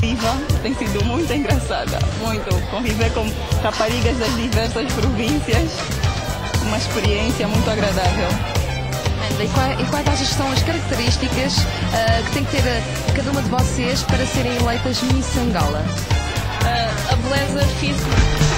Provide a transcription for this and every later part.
Viva, tem sido muito engraçada, muito. Conviver com raparigas das diversas províncias, uma experiência muito agradável. E, quais, e quais achas são as características uh, que tem que ter uh, cada uma de vocês para serem eleitas Miss Angola? Uh, a beleza física.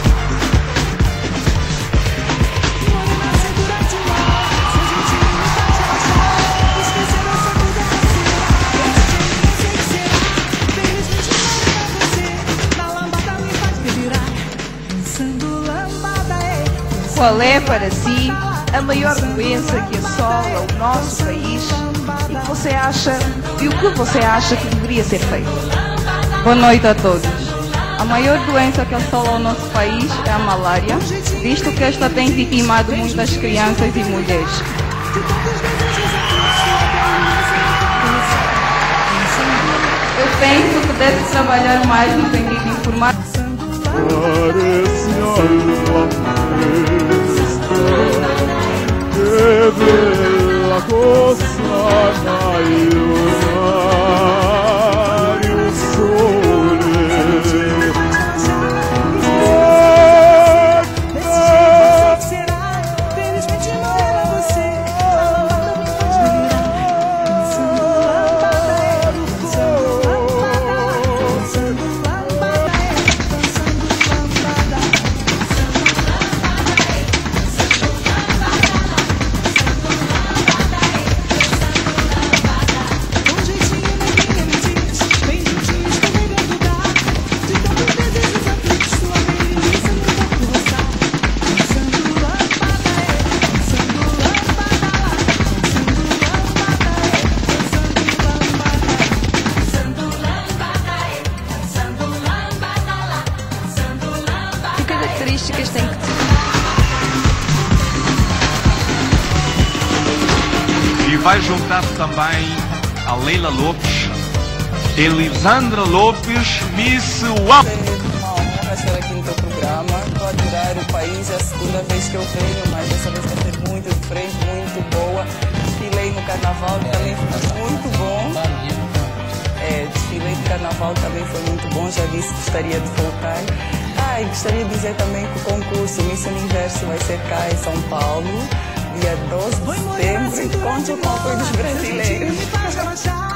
Qual é para si a maior doença que assola o nosso país e que você acha e o que você acha que deveria ser feito? Boa noite a todos. A maior doença que assola o nosso país é a malária, visto que esta tem vitimado muitas crianças e mulheres. Eu penso que deve trabalhar mais no sentido de informar. Características tem que ter? E vai juntar-se também a Leila Lopes, Elisandra Lopes, Miss UAP. É uma honra estar aqui no teu programa. Estou a adorar o país, é a segunda vez que eu venho, mas dessa vez vai ser muito diferente, muito boa. Desfilei no carnaval também foi muito bom. É, desfilei de carnaval também foi muito bom, já disse que gostaria de voltar. Ah, e gostaria de dizer também que o concurso Miss Universo vai ser cá em São Paulo, dia 12 de setembro. E conte o apoio dos brasileiros.